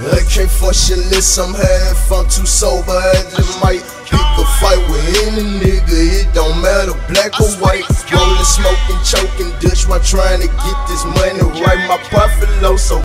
I can't force your lips. I'm having I'm too sober. I just might pick a fight with any nigga, it don't matter, black or white. Rolling, smoking, choking, Dutch while trying to get this money right. My profit low, so